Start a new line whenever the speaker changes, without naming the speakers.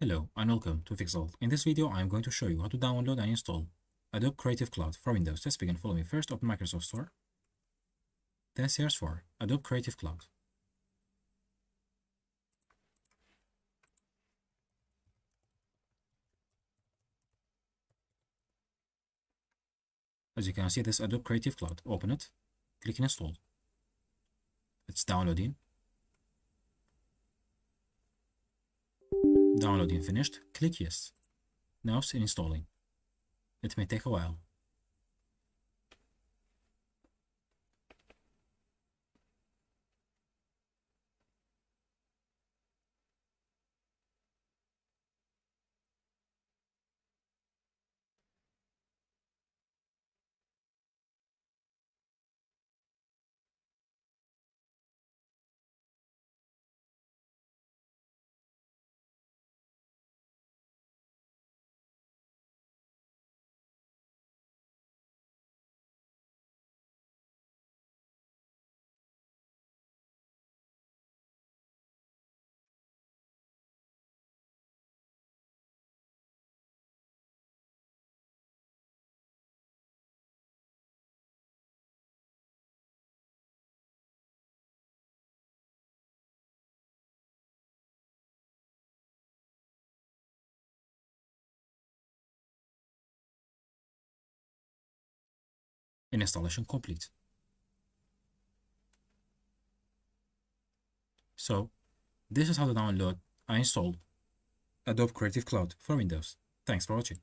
Hello and welcome to Fixault. In this video, I am going to show you how to download and install Adobe Creative Cloud for Windows. Let's begin. Follow me. First, open Microsoft Store. Then search for Adobe Creative Cloud. As you can see, this Adobe Creative Cloud. Open it. Click Install. It's downloading. Downloading finished. Click Yes. Now it's installing. It may take a while. Installation complete. So, this is how to download and install Adobe Creative Cloud for Windows. Thanks for watching.